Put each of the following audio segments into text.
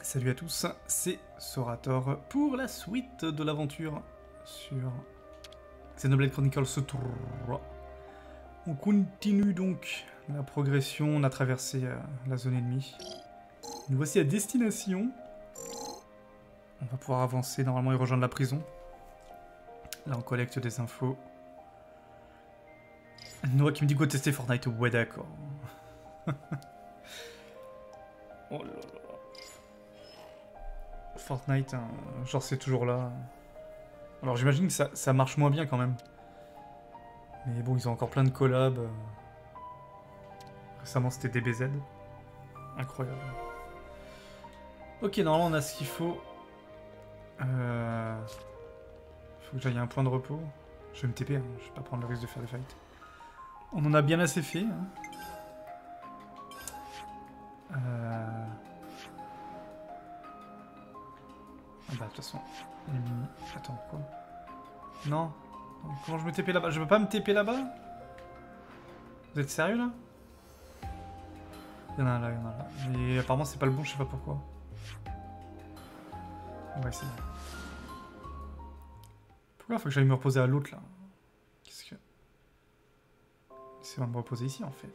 Salut à tous, c'est Sorator pour la suite de l'aventure sur Xenoblade Chronicles 3. On continue donc la progression, on a traversé euh, la zone ennemie. Nous voici à destination. On va pouvoir avancer normalement et rejoindre la prison. Là on collecte des infos. Noah qui me dit go tester Fortnite, ouais d'accord. oh là là. Fortnite, hein, genre c'est toujours là. Alors j'imagine que ça, marche moins bien quand même. Mais bon, ils ont encore plein de collabs. euh. Récemment c'était DBZ. Incroyable. Ok, normalement on a ce qu'il faut. Euh... Faut que j'aille à un point de repos. Je vais me TP, hein, je vais pas prendre le risque de faire des fights. On en a bien assez fait. hein. Euh... Ah bah de toute façon... ennemi- Attends, quoi Non Comment je me TP là-bas? Je peux pas me TP là-bas? Vous êtes sérieux là? Il y en a un là, il y en a un là. Mais apparemment c'est pas le bon, je sais pas pourquoi. On va essayer. Pourquoi faut que j'aille me reposer à l'autre là? Qu'est-ce que... C'est? De me reposer ici en fait.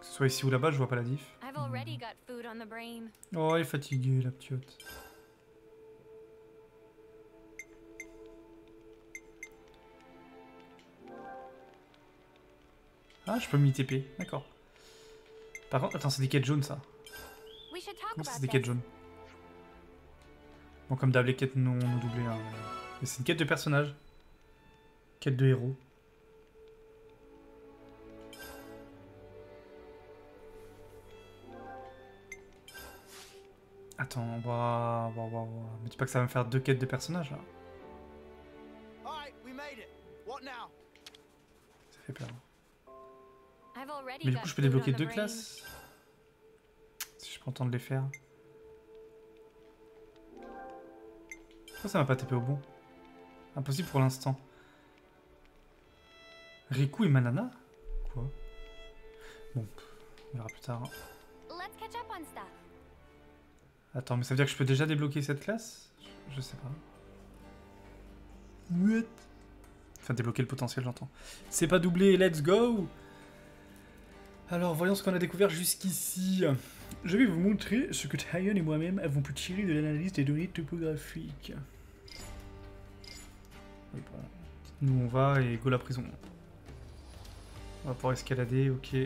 Que ce soit ici ou là-bas, je vois pas la diff. On. Oh, elle est fatiguée, la ptiote. Ah, je peux m'y TP, d'accord. Par contre, attends, c'est des quêtes jaunes, ça. Comment c'est des quêtes jaunes Bon, comme d'hab, les quêtes non, non doublées. hein. Mais c'est une quête de personnage. Quête de héros. Attends, bah, bah, bah. Mais dis pas que ça va me faire deux quêtes de personnages, là. Ça fait peur. Mais du coup, je peux débloquer deux classes. Si je temps de les faire. Pourquoi ça m'a pas TP au bon Impossible pour l'instant. Riku et Manana? Quoi? Bon, on verra plus tard. Let's catch up on stuff. Attends, mais ça veut dire que je peux déjà débloquer cette classe? Je sais pas. What Enfin, débloquer le potentiel, j'entends. C'est pas doublé, let's go Alors, voyons ce qu'on a découvert jusqu'ici. Je vais vous montrer ce que Tyon et moi-même avons pu tirer de l'analyse des données topographiques. Nous, on va et go la prison. On va pouvoir escalader, ok.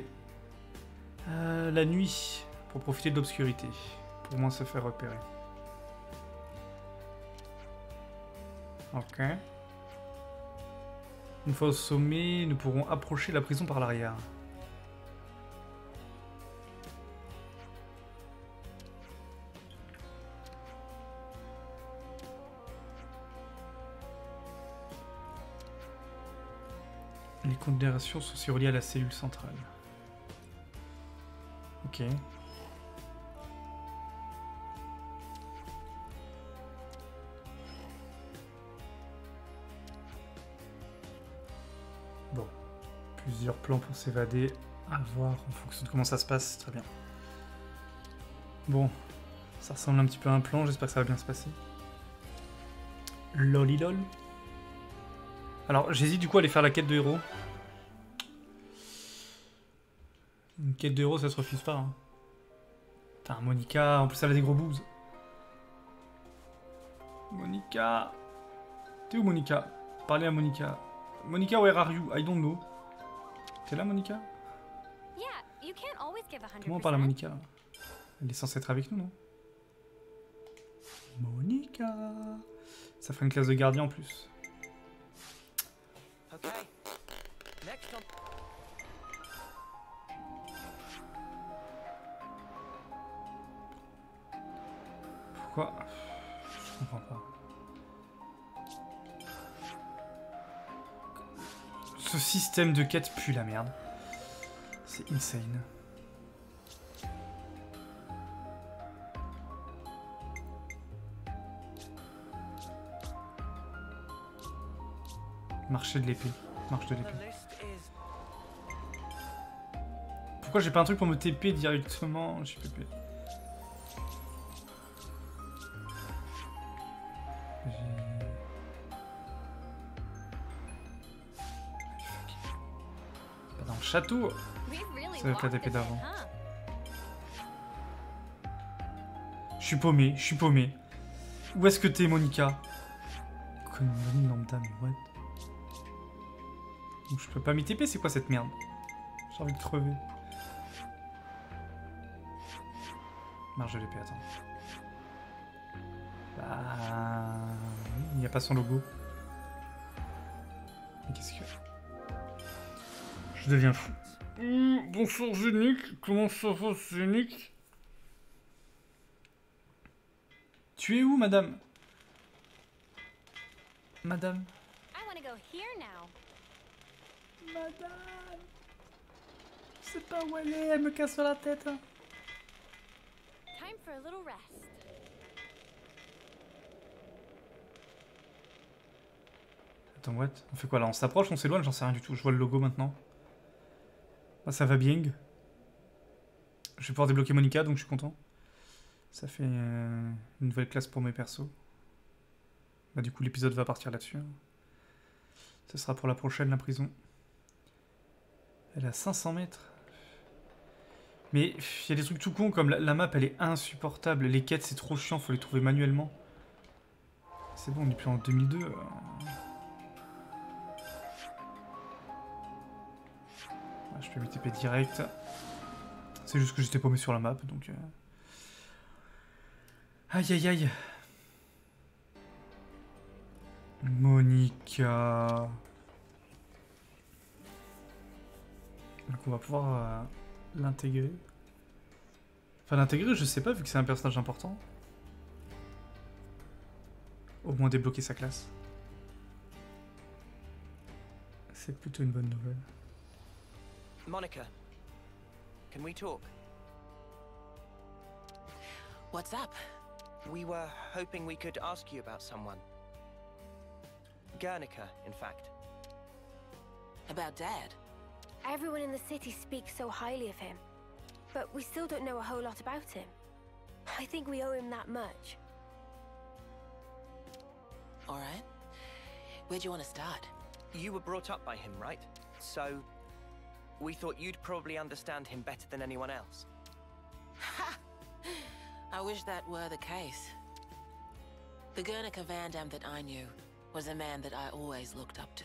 Euh, la nuit, pour profiter de l'obscurité pour moins se faire repérer. Ok. Une fois au sommet, nous pourrons approcher la prison par l'arrière. Les condamnations sont aussi reliées à la cellule centrale. Ok. Bon, plusieurs plans pour s'évader. À voir en fonction de comment ça se passe, très bien. Bon, ça ressemble un petit peu à un plan, j'espère que ça va bien se passer. Lolilol. Alors, j'hésite du coup à aller faire la quête de héros. Une quête de héros, ça se refuse pas. Hein. Putain, Monica, en plus elle a des gros boobs. Monica. T'es où Monica? Parlez à Monica. Monica, where are you? I don't know. T'es là, Monica? Yeah, you can't always give 100%. Comment on parle à Monica? Là Elle est censée être avec nous, non? Monica Ça ferait une classe de gardien en plus. Pourquoi Je comprends pas. Ce système de quête pue la merde. C'est insane. Marché de l'épée. Marche de l'épée. Pourquoi j'ai pas un truc pour me TP directement JPP château Ça va être la TP d'avant. Je suis paumé, je suis paumé. Où est-ce que t'es, Monica? Connerie lambda, mais what Donc, Je peux pas m'y TP, c'est quoi cette merde? J'ai envie de crever. Marge de l'épée, attends. Bah... Il n'y a pas son logo. Mais qu'est-ce que... Je deviens fou. Mmh, bonjour Zénith, comment ça va Zénith Tu es où, madame? Madame? I want to go here now. Madame Je sais pas où elle est, elle me casse la tête. hein. Time for a little rest. Attends, what? On fait quoi là? On s'approche, on s'éloigne? J'en sais rien du tout. Je vois le logo maintenant. Ah, ça va bien. Je vais pouvoir débloquer Monica, donc je suis content. Ça fait euh, une nouvelle classe pour mes persos. Bah, du coup, l'épisode va partir là-dessus. hein. Ce sera pour la prochaine, la prison. Elle à 500 mètres. Mais il y a des trucs tout cons, comme la, map, elle est insupportable. Les quêtes, c'est trop chiant, faut les trouver manuellement. C'est bon, on est plus en 2002. euh. Je peux m'y TP direct. C'est juste que j'étais paumé sur la map, donc... euh. Aïe aïe aïe. Monica. Donc on va pouvoir euh, l'intégrer. Enfin l'intégrer, je sais pas, vu que c'est un personnage important. Au moins débloquer sa classe. C'est plutôt une bonne nouvelle. Monica, can we talk? What's up? We were hoping we could ask you about someone. Guernica, in fact. About Dad? Everyone in the city speaks so highly of him, but we still don't know a whole lot about him. I think we owe him that much. All right. Where do you want to start? You were brought up by him, right? So, we thought you'd probably understand him better than anyone else. Ha! I wish that were the case. The Guernica Van Dam that I knew was a man that I always looked up to.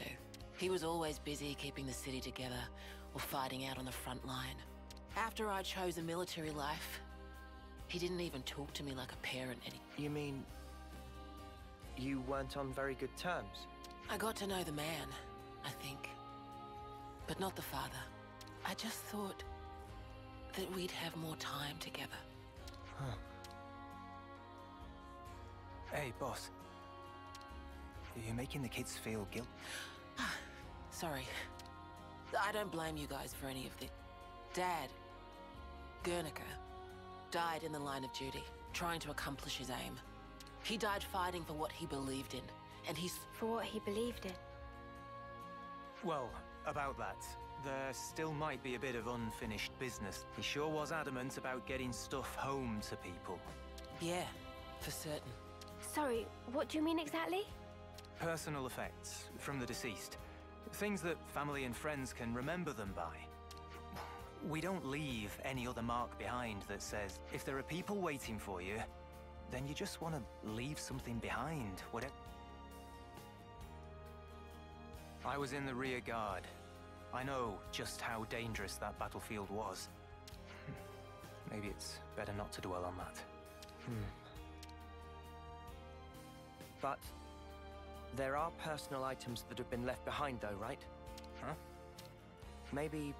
He was always busy keeping the city together or fighting out on the front line. After I chose a military life, he didn't even talk to me like a parent any. You mean. You weren't on very good terms? I got to know the man, I think. But not the father. I just thought that we'd have more time together. Huh. Hey, boss. You're making the kids feel guilt. Sorry. I don't blame you guys for any of this. Dad, Guernica, died in the line of duty, trying to accomplish his aim. He died fighting for what he believed in, and he's. For what he believed in. Well, about that, there still might be a bit of unfinished business. He sure was adamant about getting stuff home to people. Yeah, for certain. Sorry, what do you mean exactly? Personal effects from the deceased. Things that family and friends can remember them by. We don't leave any other mark behind that says, if there are people waiting for you, then you just want to leave something behind, whatever. I was in the rear guard. I know just how dangerous that battlefield was. Maybe it's better not to dwell on that. Hmm. But. There are personal items that have been left behind, though, right? Huh? Maybe.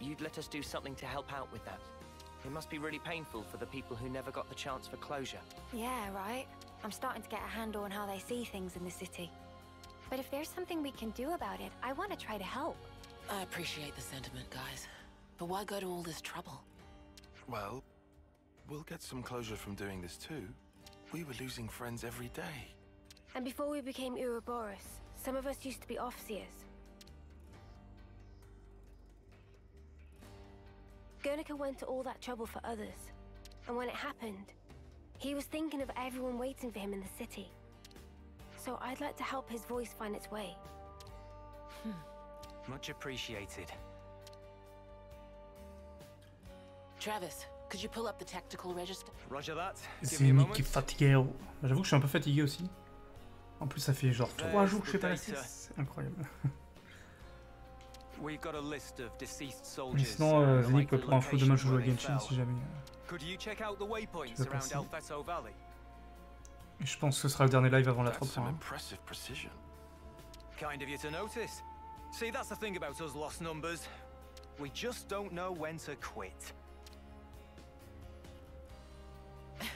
You'd let us do something to help out with that. It must be really painful for the people who never got the chance for closure. Yeah, right. I'm starting to get a handle on how they see things in the city. But if there's something we can do about it, I want to try to help. I appreciate the sentiment, guys. But why go to all this trouble? Well, we'll get some closure from doing this too. We were losing friends every day. And before we became Ouroboros, some of us used to be Offseers. Guernica went to all that trouble for others. And when it happened, he was thinking of everyone waiting for him in the city. so I'd like to help his voice find its way. Hmm. Much appreciated. Travis, could you pull up the tactical register? Roger that. C'est. J'avoue que je suis un peu fatigué aussi. En plus, ça fait genre 3 jours que je suis pas resté. C'est incroyable. Sinon, euh, Zenik, pour info, demain je joue à Genshin si jamais. Euh, could you check the waypoints around Valley? Je pense que ce sera le dernier live avant la That's some 3.1. impressive precision. Kind of you to notice. See, that's the thing about us lost numbers. We just don't know when to quit.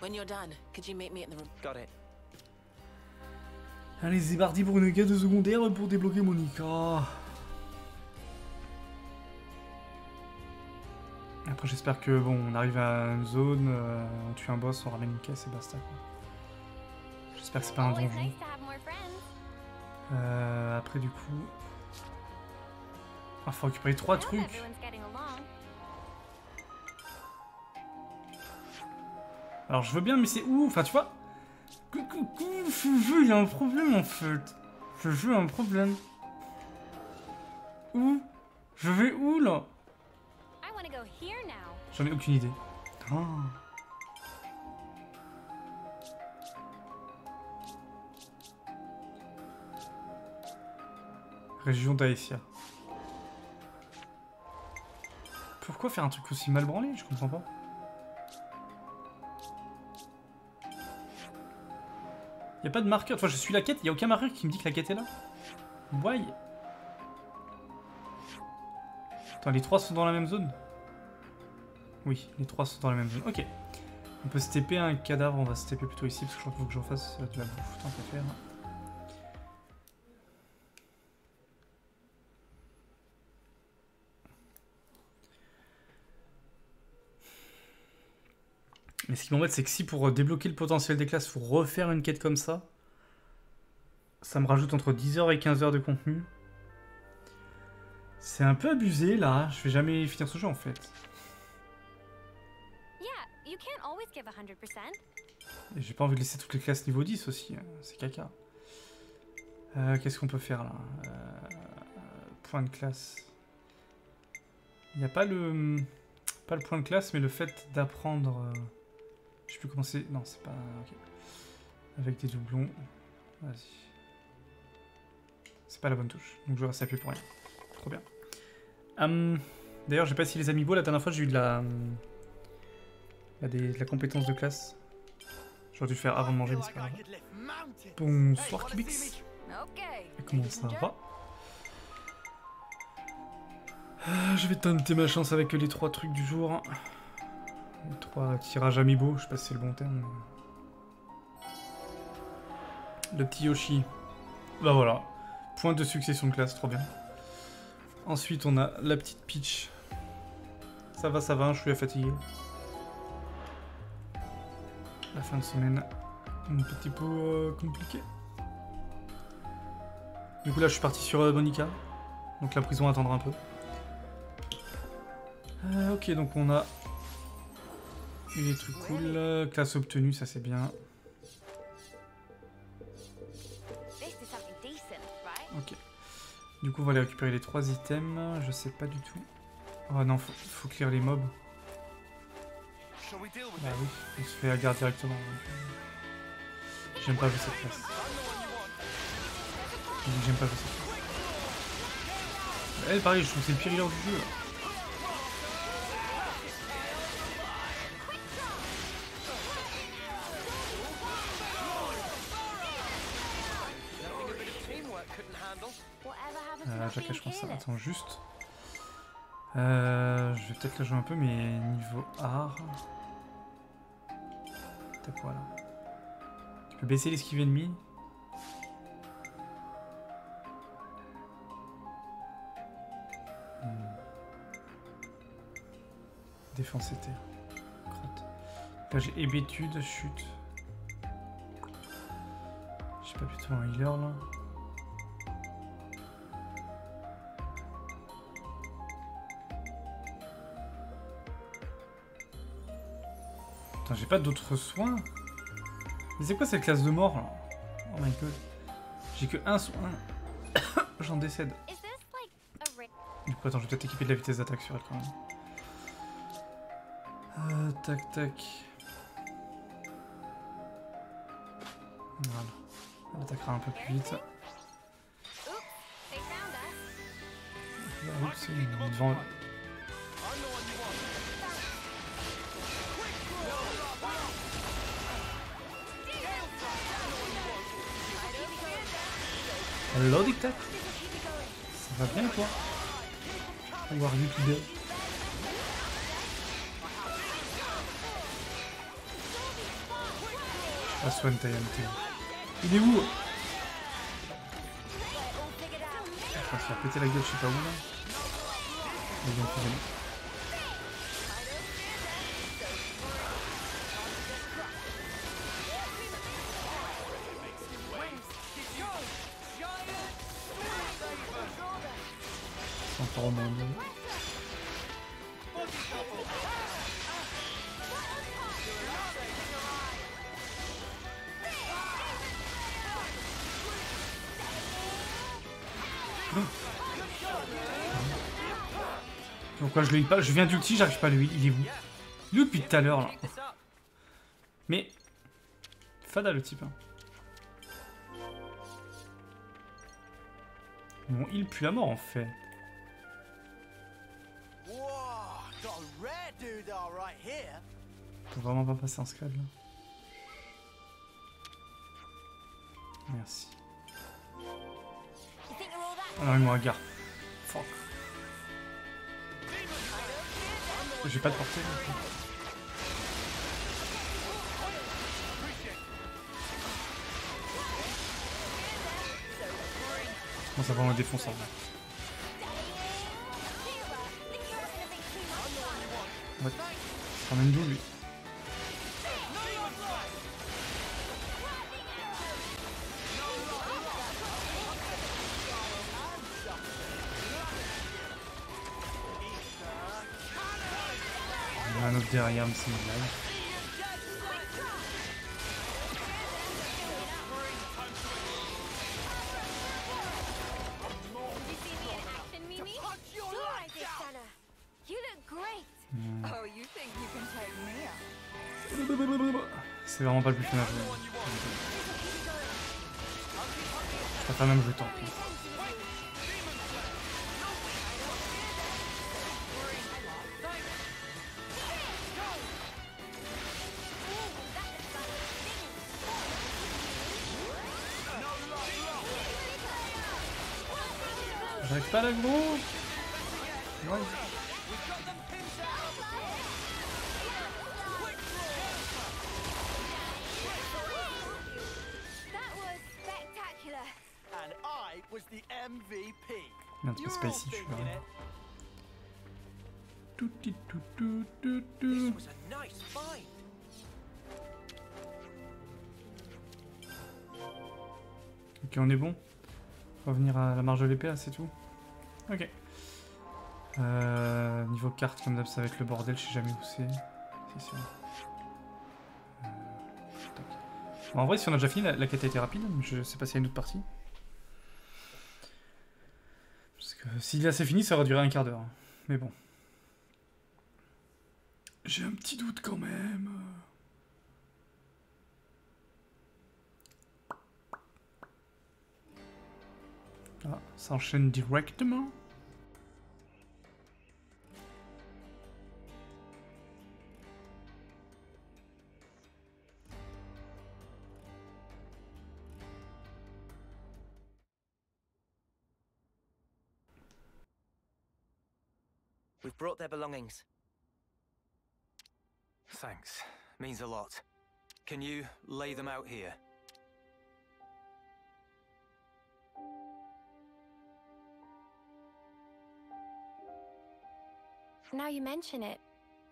When you're done, could you meet me in the room? Got it. Allez, c'est parti pour une quête de secondaire pour débloquer Monica. Après, j'espère que bon, on arrive à une zone, euh, on tue un boss, on ramène une caisse et basta. J'espère que c'est pas un donjon. Euh, après, du coup. Ah, faut récupérer trois trucs. Alors, je veux bien, mais c'est où? Enfin, tu vois. Cou- cou- cou- Ce jeu, il a un problème en fait. Ce jeu a un problème. Où? Je vais où là? J'en ai aucune idée. Ah. Région d'Aesia. Pourquoi faire un truc aussi mal branlé? Je comprends pas. Y a pas de marqueur. Toi, je suis la quête, y a aucun marqueur qui me dit que la quête est là. Why? Attends, les trois sont dans la même zone oui, les trois sont dans la même zone. Ok. On peut TP un cadavre, on va se TP plutôt ici parce que je crois qu'il faut que j'en fasse de la bouffe tant qu'à faire. Mais ce qui m'embête, c'est que si pour euh, débloquer le potentiel des classes, faut refaire une quête comme ça, ça me rajoute entre 10h et 15h de contenu. C'est un peu abusé là, je vais jamais finir ce jeu en fait. Et j'ai pas envie de laisser toutes les classes niveau 10 aussi, hein, c'est caca. Euh, Qu'est-ce qu'on peut faire là? Euh, Point de classe. Il n'y a pas le, pas le point de classe, mais le fait d'apprendre. euh, Je sais plus comment c'est. Non, c'est pas. ok. Avec des doublons. Vas-y. C'est pas la bonne touche, donc je vais rester appuyé pour rien. Trop bien. Hum, D'ailleurs, j'ai pas essayé les amiibo. La dernière fois, j'ai eu de la. Hum, bah, des- de la compétence de classe. J'aurais dû faire avant de manger, mais c'est pas grave. Bonsoir Kibix. Et comment ça va Ah, Je vais tenter ma chance avec les trois trucs du jour. Les trois tirages amiibo, je sais pas si c'est le bon terme. Le petit Yoshi. Bah voilà. Point de succession de classe, trop bien. Ensuite, on a la petite Peach. Ça va, ça va, je suis fatigué. La fin de semaine, un petit peu euh, compliqué. Du coup là je suis parti sur euh, Monica. Donc la prison attendra un peu. Euh, ok donc on a eu des trucs cool. Classe obtenue, ça c'est bien. Ok. Du coup on va aller récupérer les trois items. Je sais pas du tout. Oh non, faut, faut clear les mobs. Bah oui, on se fait la garde directement. euh, J'aime pas jouer cette classe. J'ai dit que J'aime pas jouer cette classe. Elle pareil, je trouve que c'est le pire healer du jeu. là. Euh, Jack, being je pense ça. Attends juste. Euh, je vais peut-être la jouer un peu, mais niveau art. T'as quoi là Tu peux baisser l'esquive ennemie. Hmm. Défense et terre. Crotte. J'ai hébétude, chute. J'ai pas plutôt un healer là. J'ai pas d'autres soins Mais c'est quoi cette classe de mort là Oh my god. J'ai que un soin. J'en décède. Du coup, attends, je vais peut-être équiper de la vitesse d'attaque sur elle quand même. Euh, tac, tac. Voilà. On attaquera un peu plus vite. Oups, est devant. Hello Dictat Ça va bien toi? Ou are you today TNT. Il est où? Va se faire péter la gueule, je sais pas où là. Au monde. Pourquoi je le hit pas Je viens d'ulti, j'arrive pas à le hit. Il est où? Il est où depuis tout à l'heure là? Mais. Fada le type. Hein. Bon, il pue la mort en fait. Faut vraiment pas passer en scred là. Merci. Alors il me regarde. Fuck. J'ai pas de portée là. Comment ça va me défoncer en vrai What ramène d'où lui can take me? C'est vraiment pas le plus fun à jouer. Je préfère même jouer tant. J'arrive pas à l'aggro Ouais. That was spectacular. And I was the MVP. Merde, c'est You're pas all ici, je suis thinking là. it. Tout, tout, tout, tout, tout, This tout. was a. Ok, on est bon? Revenir à la marge de l'épée, c'est tout Ok. Euh, niveau carte, comme d'hab, ça va être le bordel, je sais jamais où c'est. C'est sûr. Euh. Bon, en vrai, si on a déjà fini, la, la quête a été rapide, mais je sais pas s'il y a une autre partie. Parce que si là c'est fini, ça aurait duré un quart d'heure. Mais bon. J'ai un petit doute quand même. Ah, ça enchaîne directement. We've brought their belongings. Thanks. Means a lot. Can you lay them out here? Now you mention it,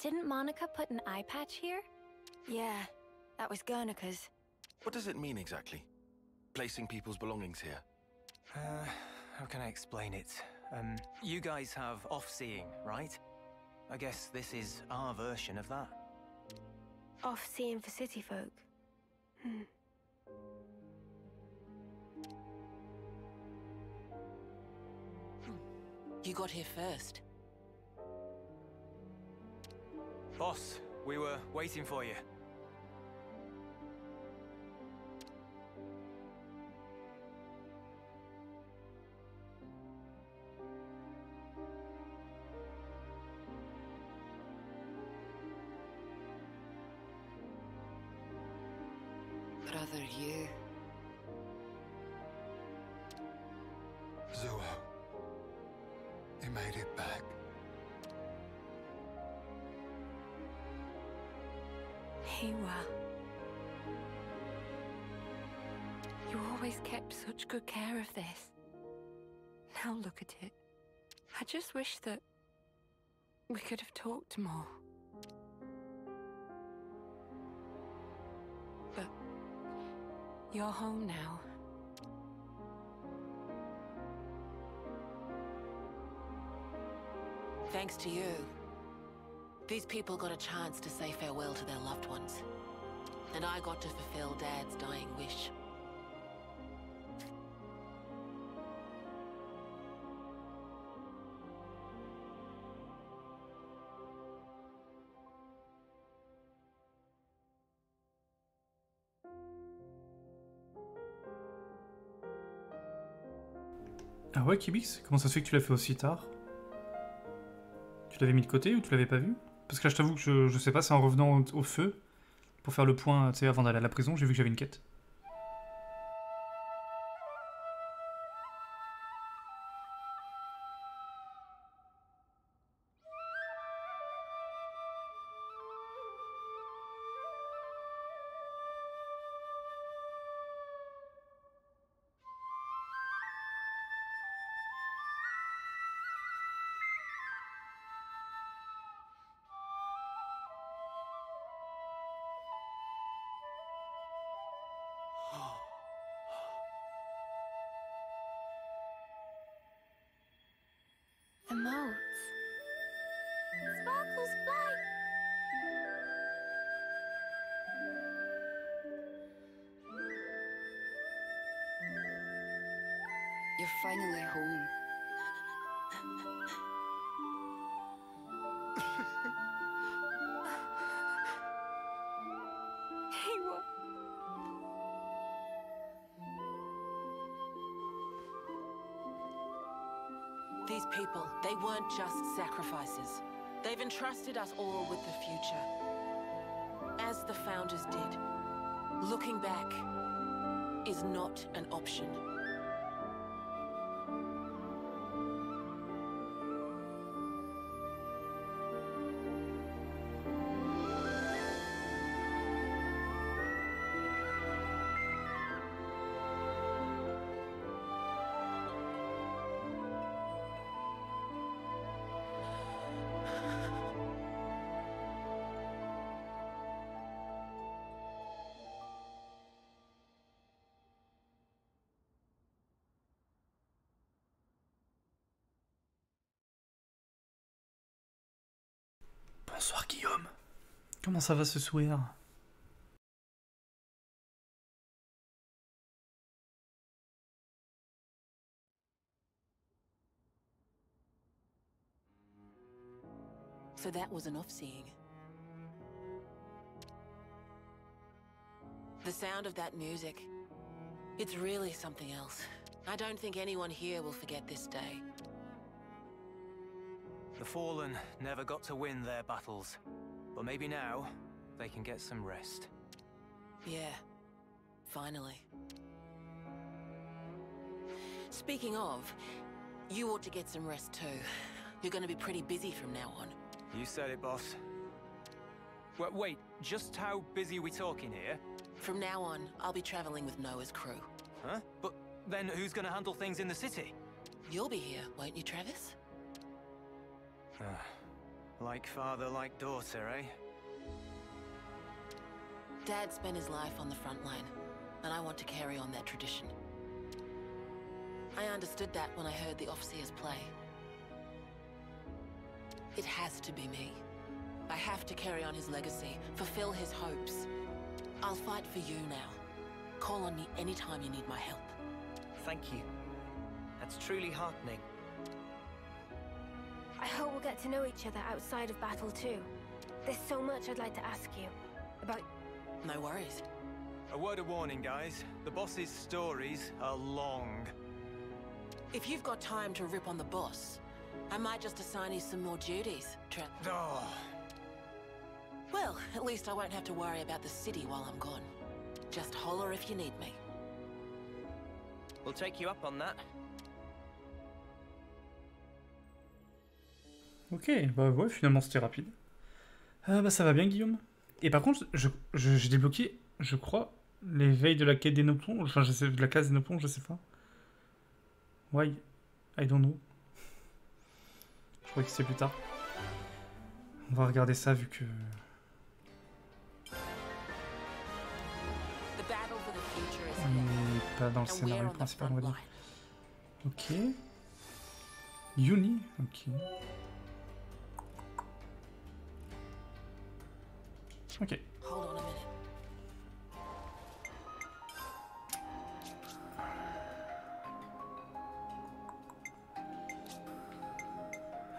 didn't Monica put an eye patch here? Yeah, that was Guernica's. What does it mean exactly? Placing people's belongings here? Uh, how can I explain it? Um, you guys have off-seeing, right? I guess this is our version of that. Off seeing for city folk. Hmm. You got here first. Boss, We were waiting for you. Such good care of this. Now look at it. I just wish that we could have talked more. But you're home now. Thanks to you, these people got a chance to say farewell to their loved ones. And I got to fulfill Dad's dying wish. Ouais, Kibix Comment ça se fait que tu l'as fait aussi tard? Tu l'avais mis de côté ou tu l'avais pas vu? Parce que là, je t'avoue que je, je sais pas, c'est en revenant au, feu, pour faire le point, tu sais, avant d'aller à la prison, j'ai vu que j'avais une quête. Just sacrifices. They've entrusted us all with the future. As the Founders did. Looking back is not an option. Comment ça va ce soir So that was enough seeing. The sound of that music. It's really something else. I don't think anyone here will forget this day. The Fallen never got to win their battles. But maybe now, they can get some rest. Yeah. Finally. Speaking of, you ought to get some rest too. You're gonna be pretty busy from now on. You said it, boss. Wait, wait, just how busy are we talking here? From now on, I'll be traveling with Noah's crew. Huh? But then who's gonna handle things in the city? You'll be here, won't you, Travis? Ah. Like father, like daughter, eh? Dad spent his life on the front line, and I want to carry on that tradition. I understood that when I heard the Officers play. It has to be me. I have to carry on his legacy, fulfill his hopes. I'll fight for you now. Call on me anytime you need my help. Thank you. That's truly heartening. I hope we'll get to know each other outside of battle too. There's so much I'd like to ask you about. No worries. A word of warning, guys. The boss's stories are long. If you've got time to rip on the boss, I might just assign you some more duties. Tra Oh, well, at least I won't have to worry about the city while I'm gone. Just holler if you need me. We'll take you up on that. Ok, bah ouais, finalement c'était rapide. Ah bah ça va bien Guillaume. Et par contre, je- je- j'ai débloqué, je crois, l'éveil de la quête des nopons, enfin je sais, de la case des nopons, je sais pas. Why? I don't know. Je crois que c'est plus tard. On va regarder ça vu que... On n'est pas dans le scénario principal, on va dire. Ok. Uni, ok. Ok. Hold on a minute.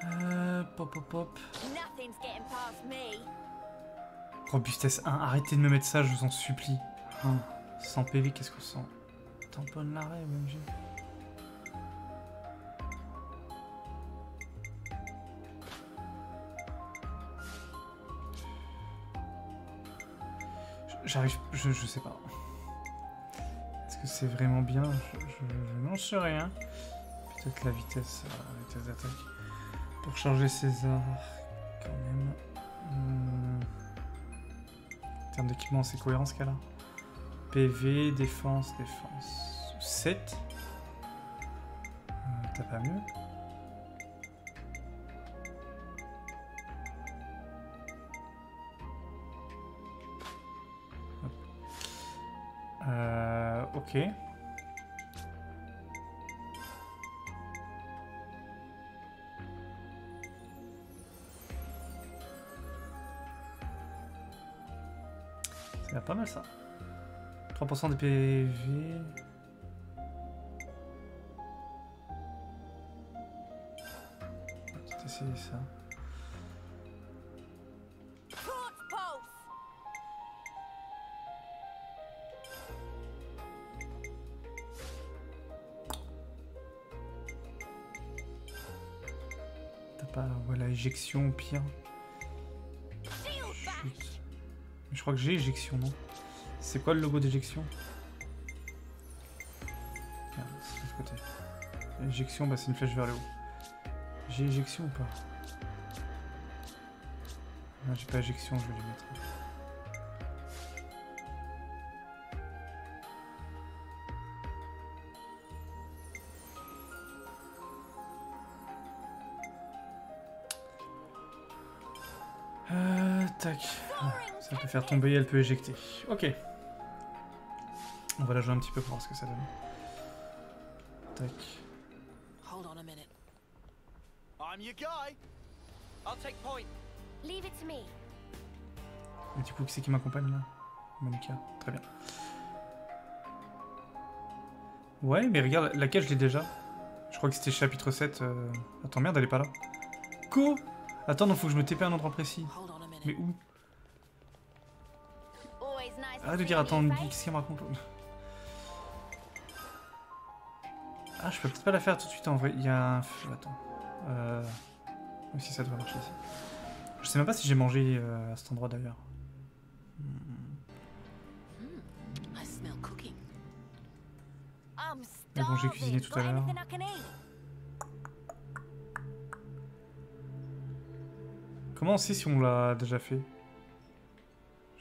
Euh, pop, pop, pop. Robustesse 1, arrêtez de me mettre ça, je vous en supplie. Hein, 100 PV, qu'est-ce qu'on sent? Tamponne l'arrêt, OMG. J'arrive, je, sais pas. Est-ce que c'est vraiment bien? Je, je- n'en sais rien. Peut-être la vitesse, euh, d'attaque. Pour charger arcs, quand même. Hmm. En termes d'équipement, c'est cohérent ce cas-là? PV, défense, défense. 7. Euh, T'as pas mieux? Ok. C'est pas mal ça. 3% des PV. Peut-être ça. Pas voilà, éjection au pire. Je crois que j'ai éjection, non? C'est quoi le logo d'éjection? Merde. Éjection, bah c'est une flèche vers le haut. J'ai éjection ou pas? J'ai pas éjection, je vais lui mettre. Faire tomber, elle peut éjecter. Ok. On va la jouer un petit peu pour voir ce que ça donne. Tac. Hold on a minute. I'm your guy. I'll take point. Leave it to me. Et du coup, qui c'est qui m'accompagne là? Monica. Très bien. Ouais, mais regarde, laquelle je l'ai déjà Je crois que c'était chapitre 7. euh, Attends, merde, elle est pas là. Co Attends, non, faut que je me TP à un endroit précis. Mais où? Arrête de dire, attends, qu'est-ce qu'il me raconte Ah, je peux peut-être pas la faire tout de suite en vrai. Il y a un. Attends. Euh. Même si ça doit marcher ici. Je sais même pas si j'ai mangé euh, à cet endroit d'ailleurs. I'm Mais bon, j'ai cuisiné tout à l'heure. Comment on sait si on l'a déjà fait?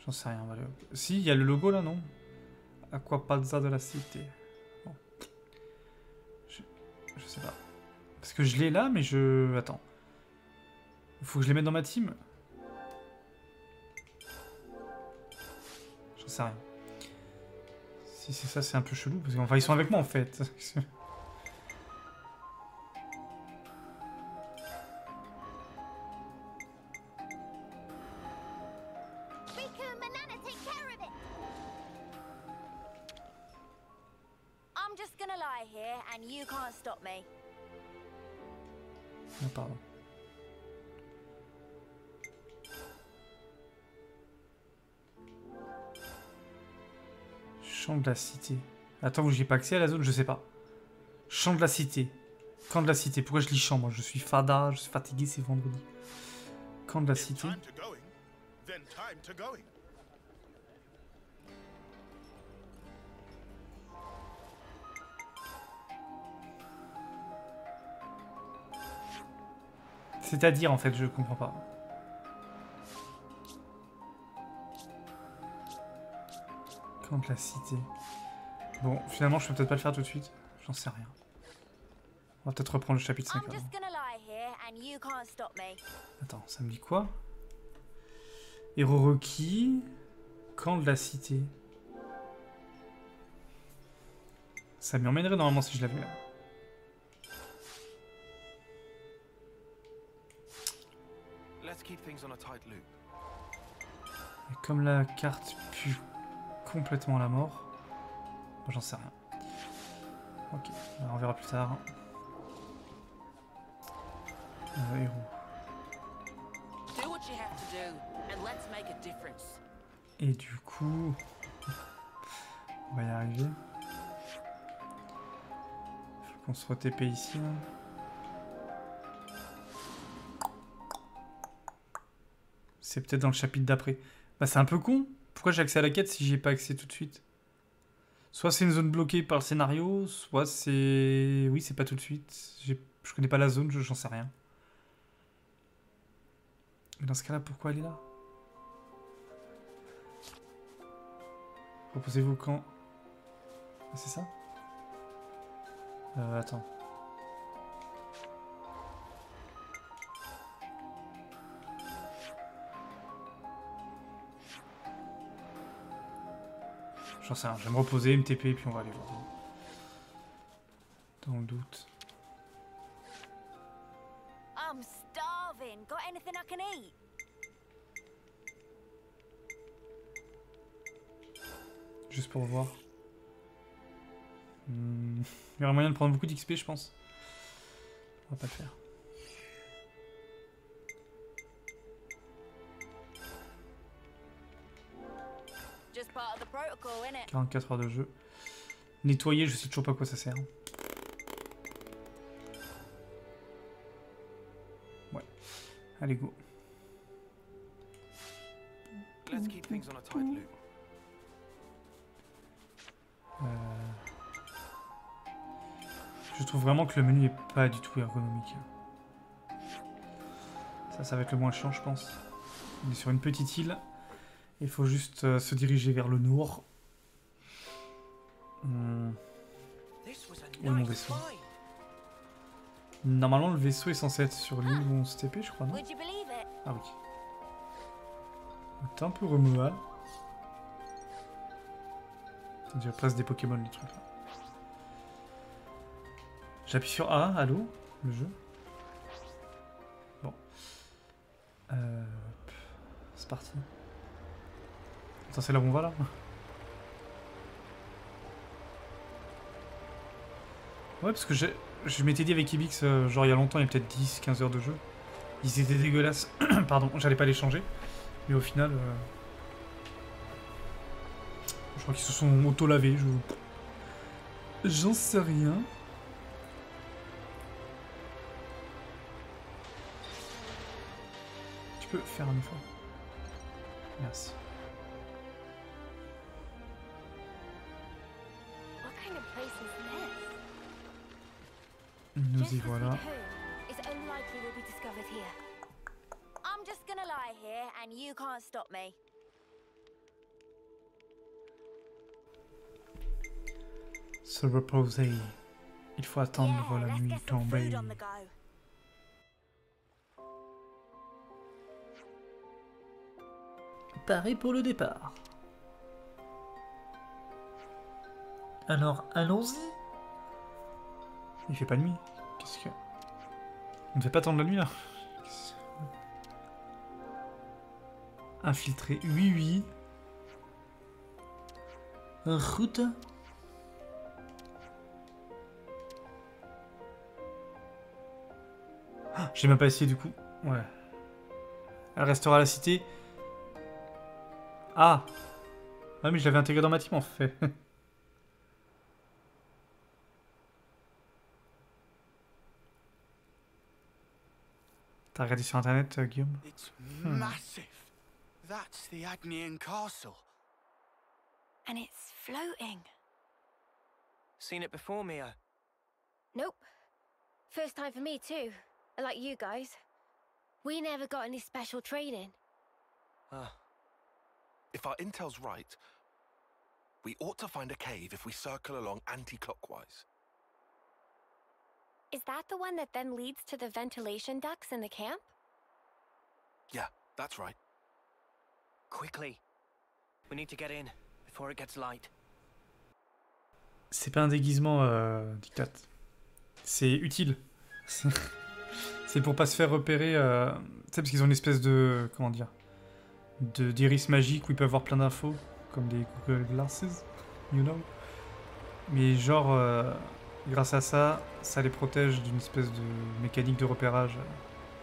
J'en sais rien. Si, il y a le logo là, non? Aquapazza de la cité. Bon. Je... je sais pas. Parce que je l'ai là, mais je... Attends. Faut que je les mette dans ma team? J'en sais rien. Si c'est ça, c'est un peu chelou. Parce qu'enfin, ils sont avec moi en fait. cité. Attends, vous j'ai pas accès à la zone, je sais pas. Champ de la cité. Camp de la cité. Pourquoi je lis champ moi? Je suis fada, je suis fatigué, c'est vendredi. Camp de la cité. C'est-à-dire, en fait, je comprends pas. Camp de la cité. Bon, finalement, je peux peut-être pas le faire tout de suite. J'en sais rien. On va peut-être reprendre le chapitre 5 I'm avant. just gonna lie here and you can't stop me. Attends, ça me dit quoi? Héros requis. Camp de la cité. Ça m'y emmènerait normalement si je l'avais là. Let's keep things on a tight loop. Et comme la carte pue complètement la mort, j'en sais rien. Ok, on verra plus tard. Euh, héros. Et du coup, on va y arriver. Faut qu'on se re-TP ici. là. C'est peut-être dans le chapitre d'après. Bah c'est un peu con. Pourquoi j'ai accès à la quête si j'y ai pas accès tout de suite? Soit c'est une zone bloquée par le scénario, soit c'est... Oui, c'est pas tout de suite. Je connais pas la zone, je- j'en sais rien. Mais dans ce cas-là, pourquoi elle est là? Proposez-vous quand? Ah, C'est ça? Euh, attends. J'en sais rien, je vais me reposer, me TP, puis on va aller voir. Dans le doute. I'm starving. Got anything I can eat? Juste pour voir. Hmm, Il y aurait moyen de prendre beaucoup d'XP, je pense. On va pas le faire. 44 heures de jeu. Nettoyer, je sais toujours pas à quoi ça sert. Ouais. Allez, go. Let's keep things on a tight loop. Euh, Je trouve vraiment que le menu est pas du tout ergonomique. Ça, ça va être le moins chiant, je pense. On est sur une petite île. Il faut juste euh, se diriger vers le nord. Où est mon vaisseau. Normalement, le vaisseau est censé être sur l'île où on se TP, je crois, non? Ah oui. C'est un peu remual. On dirait presque des Pokémon, les trucs là. J'appuie sur A, allô Le jeu Bon. Euh, C'est parti. Attends, c'est là où on va là Ouais, parce que je m'étais dit avec Ibix, euh, genre il y a longtemps, il y a peut-être 10-15 heures de jeu. Ils étaient dégueulasses. Pardon, j'allais pas les changer. Mais au final, euh, je crois qu'ils se sont auto-lavés. Je... J'en sais rien. Tu peux faire un effort. Merci. Nous Just y voilà. with whom, it's unlikely we'll be discovered here. I'm just gonna lie here and you can't stop me. Se reposer. Il faut attendre Yeah, la nuit tomber. Paré pour le départ. Alors, allons-y. Il fait pas nuit. Qu'est-ce que... On ne fait pas attendre la nuit, là Infiltré. Oui, oui. Route. Ah, J'ai même pas essayé, du coup. Ouais. Elle restera à la cité. Ah Ah mais je l'avais intégré dans ma team en fait. T'as regardé sur internet, euh, Guillaume It's Hmm. massive. That's the Agnian Castle. And it's floating. Seen it before, Mia? Nope. First time for me, too. Like you guys. We never got any special training. Ah, If our intel's right, we ought to find a cave if we circle along anti-clockwise. Is that the one that then leads to the ventilation ducts in the camp? Yeah, that's right. quickly. We need to get in before it gets light. C'est pas un déguisement, euh, dictat. C'est utile. C'est- pour pas se faire repérer. Euh... Tu sais, parce qu'ils ont une espèce de. Comment dire de d'iris magique où ils peuvent avoir plein d'infos, comme des Google Glasses, you know. Mais genre, euh, grâce à ça, ça les protège d'une espèce de mécanique de repérage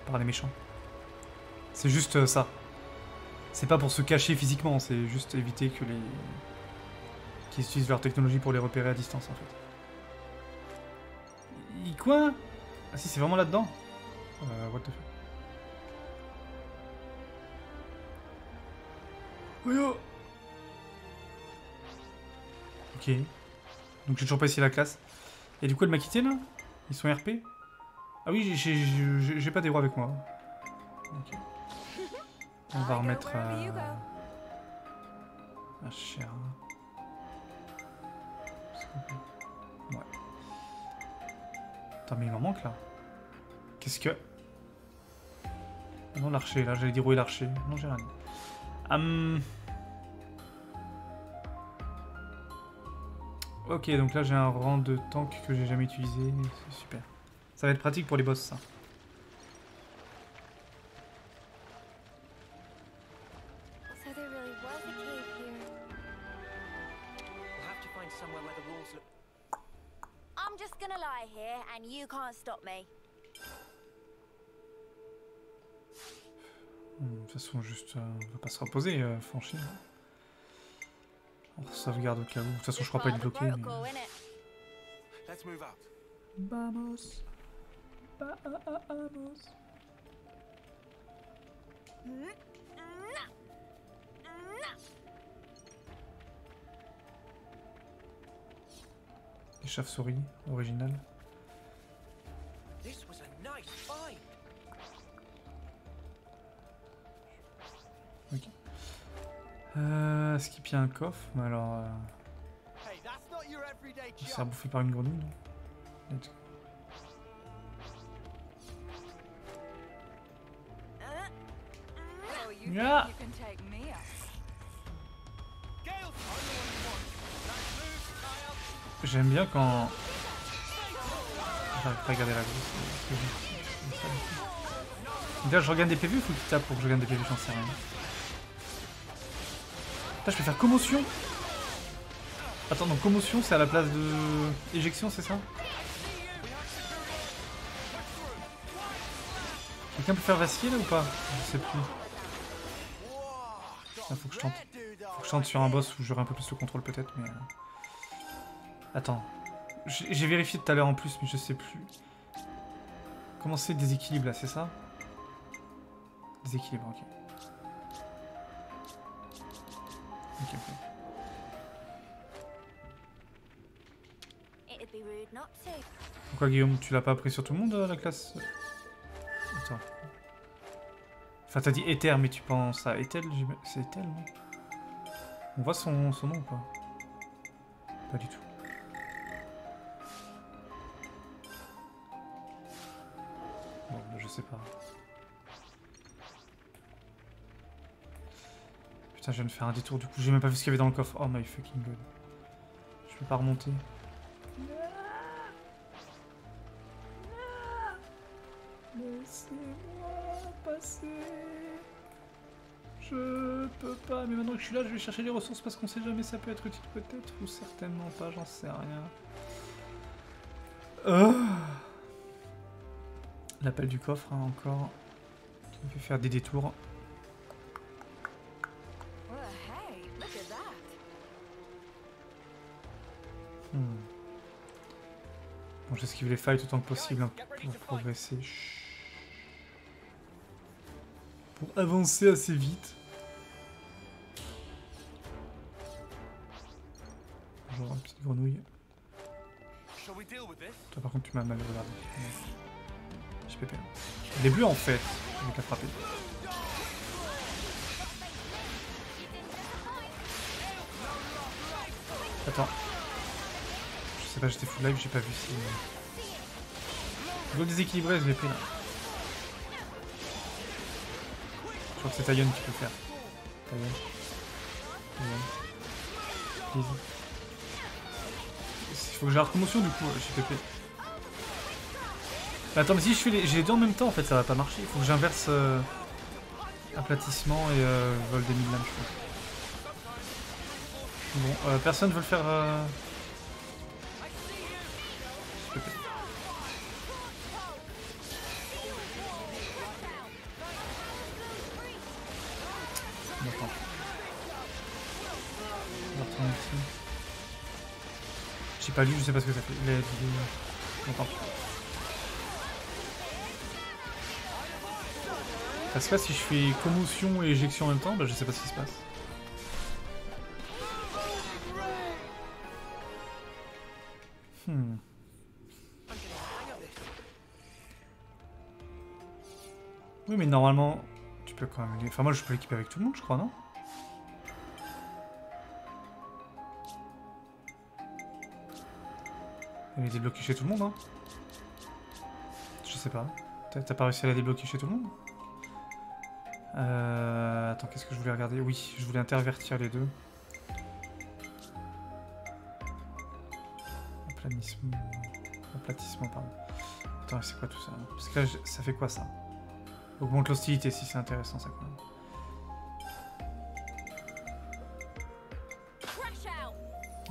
par les méchants. C'est juste euh, ça. C'est pas pour se cacher physiquement, c'est juste éviter que les. qu'ils utilisent leur technologie pour les repérer à distance en fait. Quoi? Ah si, c'est vraiment là-dedans? Euh, What the fuck? Oh. Ok. Donc j'ai toujours pas essayé la classe. Et du coup, elle m'a quitté là? Ils sont RP Ah oui, j'ai- pas des rois avec moi. Ok. On va remettre plaît. Ouais. Attends, mais il m'en manque là. Qu'est-ce que. Ah non, l'archer, là, j'allais dire où est l'archer? Non, j'ai rien dit. Hum. Ok, donc là j'ai un rang de tank que j'ai jamais utilisé. C'est super. Ça va être pratique pour les boss, ça. So there really was a cave here. We'll have to find somewhere where the walls look. I'm just gonna lie here and you can't stop me. Hum, De toute façon, juste, euh, on va pas se reposer, euh, franchir. On sauvegarde au cas où. De toute façon, je crois pas être bloqué. Mais... protocol, innit? Let's move out. Vamos. Vamos. Les chauves-souris, original. This was a nice find. Euh, Est-ce qu'il y a un coffre Mais alors, euh, il s'est par une grenouille, non? Let's go. You Yeah. J'aime bien quand... J'arrive pas à garder la grosse. parce que je- Donc là, je regagne des PV ou faut que tu tapes pour que je gagne des PV J'en sais rien. Je peux faire commotion Attends, donc commotion, c'est à la place de... Éjection, c'est ça Quelqu'un peut faire vaciller là ou pas Je sais plus. Putain, faut que je tente. Faut que je tente sur un boss où j'aurai un peu plus le contrôle peut-être, mais... euh, Attends. J'ai vérifié tout à l'heure en plus, mais je sais plus. Comment c'est déséquilibre là, c'est ça Déséquilibre, ok. Pourquoi Guillaume, tu l'as pas appris sur tout le monde euh, la classe? Attends. Enfin, t'as dit Ether, mais tu penses à Ethel C'est Ethel, non? On voit son, son nom ou pas Pas du tout. Je viens de faire un détour du coup. J'ai même pas vu ce qu'il y avait dans le coffre. Oh my fucking god. Je peux pas remonter. Laissez-moi passer. Je peux pas, mais maintenant que je suis là, je vais chercher les ressources parce qu'on sait jamais, ça peut être utile peut-être, ou certainement pas, j'en sais rien. Oh. L'appel du coffre, hein, encore. Qui me faire des détours. Bon, j'esquive les fights autant que possible hein, pour progresser. Pour avancer assez vite. Genre une petite grenouille. Toi par contre tu m'as mal regardé. J'ai pépé. Elle est bleue en fait. Te la frapper. Attends. Je sais pas, j'étais full live, j'ai pas vu si. Je dois déséquilibrer ce VP là. Je crois que c'est Tayon qui peut faire. Tayon. Il faut que j'ai la du coup, j'ai PP. Mais attends, mais si je fais les... j'ai les deux en même temps en fait, ça va pas marcher. Il faut que j'inverse euh, aplatissement et euh, vol des mille lames, je pense. Bon, euh, personne veut le faire. Pas lu, je sais pas ce que ça fait. Les... les- On attend. Parce que là, si je fais commotion et éjection en même temps, bah, je sais pas ce qui se passe. Hmm. Oui, mais normalement, tu peux quand même. Enfin, moi, je peux l'équiper avec tout le monde, je crois, non? Elle est débloquée chez tout le monde, hein Je sais pas. T'as pas réussi à la débloquer chez tout le monde? Euh... Attends, qu'est-ce que je voulais regarder? Oui, je voulais intervertir les deux. Aplanissement... Aplatissement, pardon. Attends, c'est quoi tout ça? Parce que là, ça fait quoi, ça? Augmente l'hostilité, si c'est intéressant, ça, quand même.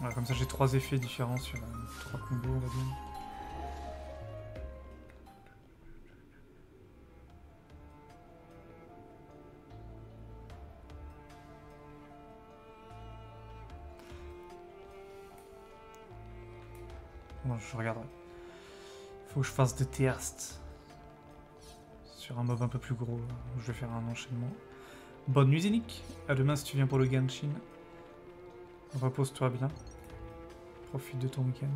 Voilà, comme ça, j'ai trois effets différents sur euh, trois combos, on va dire. Bon, je regarderai. Faut que je fasse des tests. Sur un mob un peu plus gros, je vais faire un enchaînement. Bonne nuit, Zénic. À demain si tu viens pour le Genshin. Repose-toi bien. Profite de ton week-end.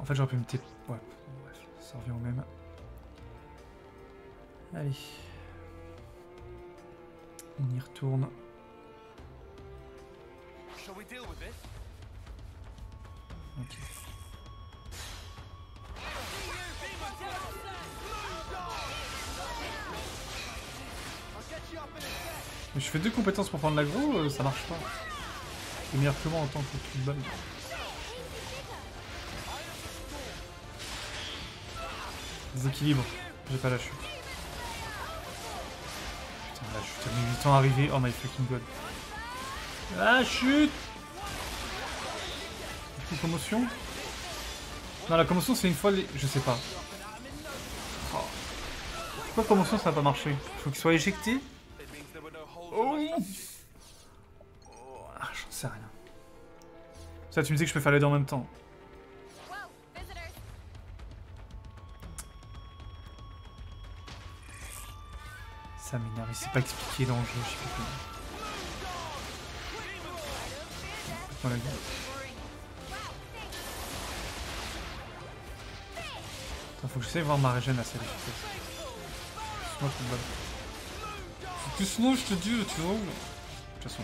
En fait, j'aurais pu me taper. Ouais, bref, ça revient au même. Allez. On y retourne. Ok. Mais je fais deux compétences pour prendre l'aggro, euh, ça marche pas. Meilleur que moi en tant que. Déséquilibre, j'ai pas la chute. Putain, la chute, a mis 8 ans à arriver. Oh my fucking god. La chute commotion? Non, la commotion c'est une fois les... Je sais pas. Oh. Pourquoi commotion ça va pas marcher Faut qu'il soit éjecté? Ça, tu me dis que je peux faire les deux en même temps. Ça m'énerve, il s'est pas expliqué dans le jeu, je sais pas. Attends, faut que j'essaie de voir ma régène assez efficace. Moi, je balle. Tout sinon, je te dis, tu vois. De toute façon.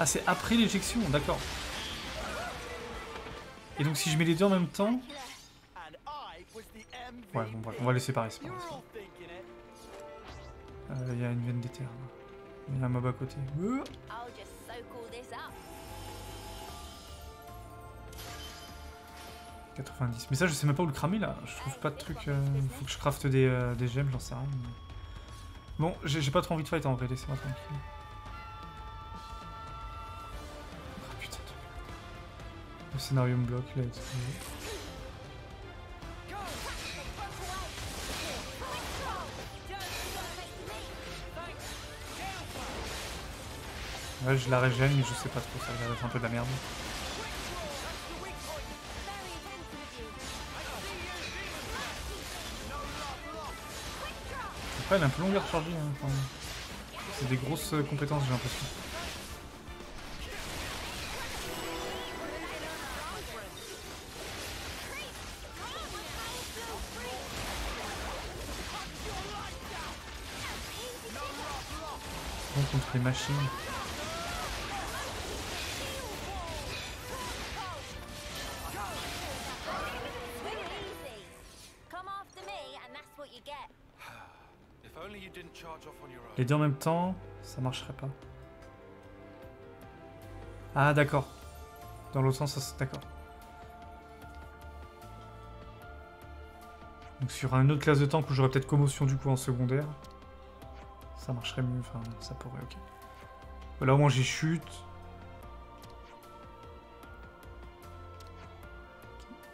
Ah, c'est après l'éjection, d'accord. Et donc, si je mets les deux en même temps. Ouais, bon, on va les séparer. Euh, Il y a une veine d'éther. Il y a un mob à côté. Euh, I'll just soak all this up. 90. Mais ça, je sais même pas où le cramer là. Je trouve pas de truc. euh, Faut que je crafte des, euh, des gemmes, j'en sais rien. Bon, j'ai pas trop envie de fight en vrai, laissez-moi tranquille. Le scénario me bloque là. je la régène, mais je sais pas trop, ça a l'air d'être un peu de la merde. Après, elle est un peu longue à recharger. Hein. C'est des grosses euh, compétences, j'ai l'impression. Your own. Les deux en même temps, ça marcherait pas. Ah d'accord. Dans l'autre sens, d'accord. Donc sur une autre classe de tank où j'aurais peut-être commotion du coup en secondaire, ça marcherait mieux, enfin ça pourrait, ok. Là au moins j'ai chute.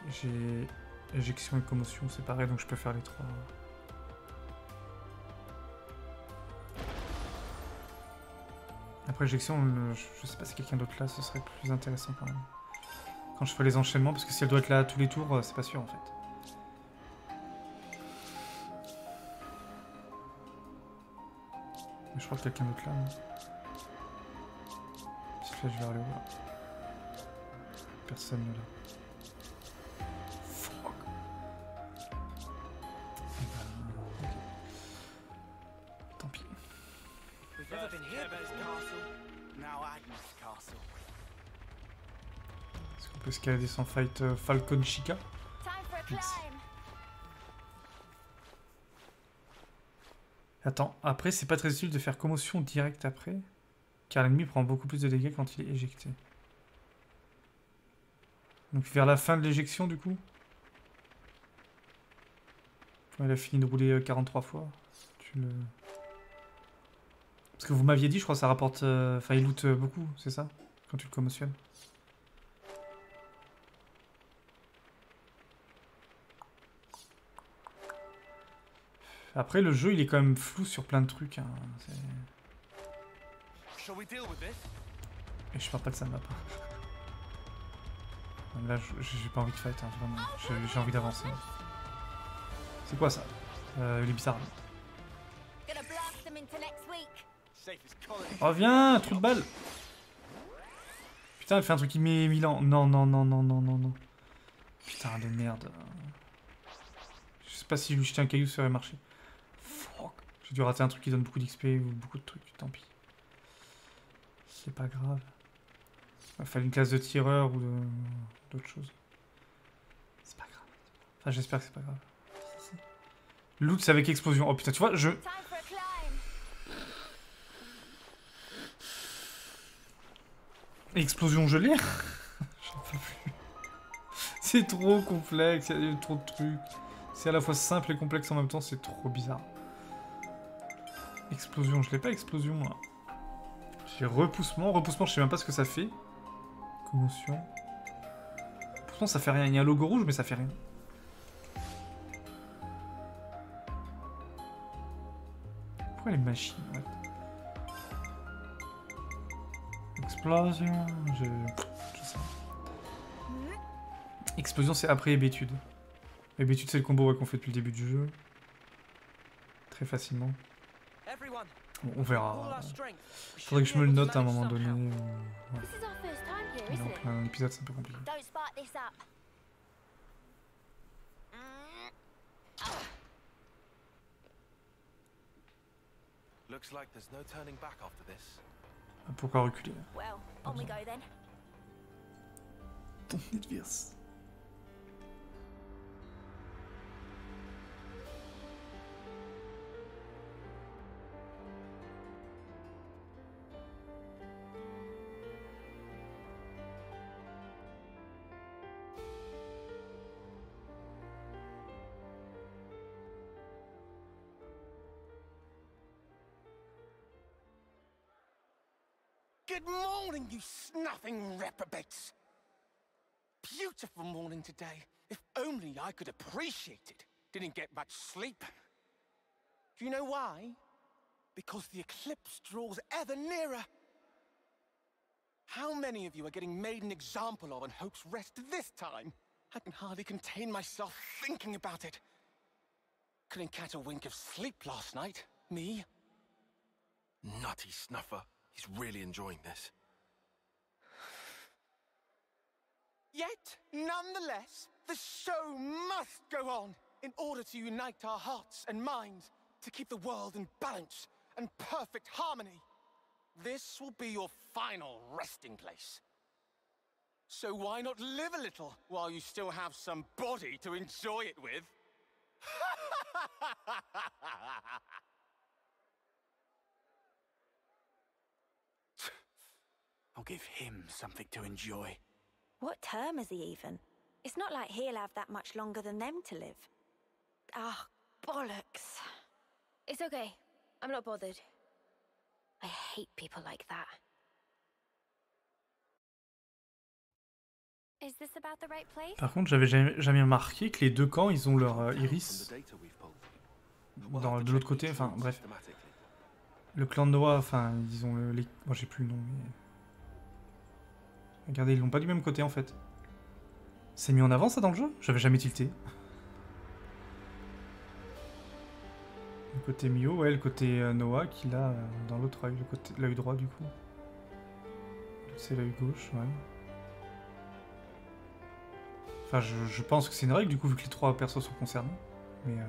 J'ai éjection et commotion, c'est pareil, donc je peux faire les trois. Après éjection, je sais pas si quelqu'un d'autre là, ce serait plus intéressant quand même. Quand je fais les enchaînements, parce que si elle doit être là tous les tours, euh, c'est pas sûr en fait. Je crois que quelqu'un d'autre là. Si là je vais aller voir. Personne là. Fuck. Eh ben, ok. Tant pis. Est-ce qu'on peut escalader sans fight euh, Falcon Chica Time Attends, après c'est pas très utile de faire commotion direct après, car l'ennemi prend beaucoup plus de dégâts quand il est éjecté. Donc vers la fin de l'éjection du coup? Quand il a fini de rouler euh, 43 fois, tu le... Parce que vous m'aviez dit, je crois ça rapporte... euh, Enfin, il loot euh, beaucoup, c'est ça? Quand tu le commotionnes. Après, le jeu, il est quand même flou sur plein de trucs. hein, c'est- Shall we deal with this? Et je parle pas que ça ne va pas. Là, je- j'ai pas envie de fight, hein, vraiment. J'ai- envie d'avancer. C'est quoi ça? Euh, Il est bizarre. Reviens, trou de balle Putain, elle fait un truc qui met mille ans. Non, non, non, non, non, non, non. Putain de merde. Je sais pas si lui jeter un caillou ça aurait marché. J'ai dû rater un truc qui donne beaucoup d'XP ou beaucoup de trucs, tant pis. C'est pas grave. Il fallait une classe de tireur ou de- d'autre chose. C'est pas grave. Enfin, j'espère que c'est pas grave. Loot, c'est avec explosion. Oh putain, tu vois, je... Explosion gelée J'en peux plus. C'est trop complexe, il y a trop de trucs. C'est à la fois simple et complexe en même temps, c'est trop bizarre. Explosion, je l'ai pas explosion là. J'ai repoussement, repoussement, je sais même pas ce que ça fait. Commotion. Pourtant ça fait rien, il y a un logo rouge mais ça fait rien. Pourquoi les machines. Explosion, je... Explosion c'est après hébétude. Hébétude c'est le combo qu'on fait depuis le début du jeu. Très facilement. Bon, on verra. Faudrait que je me le note à un moment donné. ouais. It? plein épisode, c'est un peu compliqué. Don't spark this Good morning, you snuffing reprobates. Beautiful morning today. If only I could appreciate it. Didn't get much sleep. Do you know why? Because the eclipse draws ever nearer. How many of you are getting made an example of on Hope's Rest this time? I can hardly contain myself thinking about it. couldn't catch a wink of sleep last night. Me? Nutty snuffer. He's really enjoying this. Yet, nonetheless, the show must go on in order to unite our hearts and minds to keep the world in balance and perfect harmony. This will be your final resting place. So why not live a little while you still have some body to enjoy it with? I'll give him something to enjoy. What term is he even? It's not like he'll have that much longer than them to live. Ah, bollocks. It's okay. I'm not bothered. I hate people like that. Is this about the right place? Par contre, j'avais jamais, jamais remarqué que les deux camps, ils ont leur euh, iris dans, de l'autre côté. Enfin, bref. Le clan de Noah, enfin, ils ont le. les- Moi, j'ai plus le nom, mais. Regardez, ils l'ont pas du même côté en fait. C'est mis en avant ça dans le jeu? J'avais jamais tilté. Le côté Mio, ouais, le côté euh, Noah qu'il a euh, dans l'autre œil, le côté- l'œil droit du coup. C'est l'œil gauche, ouais. Enfin, je, je pense que c'est une règle du coup, vu que les trois persos sont concernés. Mais. Euh...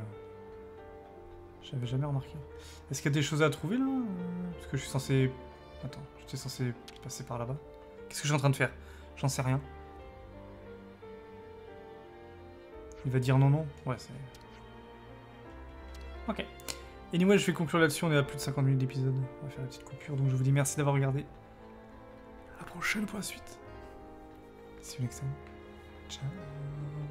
J'avais jamais remarqué. Est-ce qu'il y a des choses à trouver là? Parce que je suis censé. Attends, j'étais censé passer par là-bas. Qu'est-ce que je suis en train de faire? J'en sais rien. Il va dire non, non Ouais, c'est. Ok. Anyway, je vais conclure là-dessus. On est à plus de 50 minutes d'épisode. On va faire la petite coupure. Donc je vous dis merci d'avoir regardé. À la prochaine pour la suite. See you next time. Ciao.